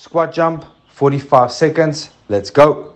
Squat jump, 45 seconds. Let's go.